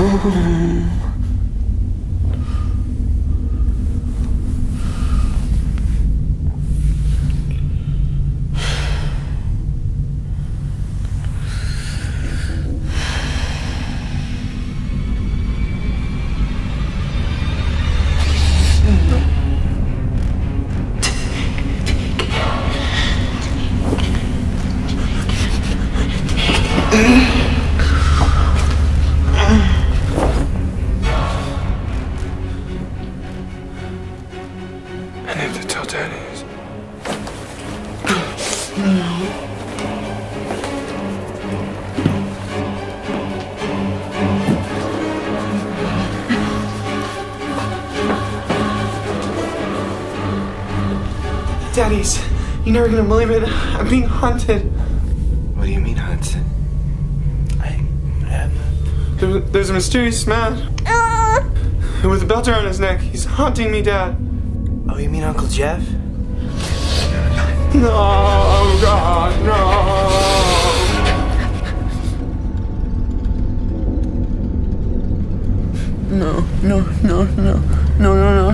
home. Need to tell Dennis. Daddies, you're never gonna believe it. I'm being haunted. What do you mean, haunted? I, I There- There's a mysterious man ah! with a belt around his neck. He's haunting me, Dad. Oh, you mean Uncle Jeff? No, oh, God, no. No, no, no, no, no, no, no.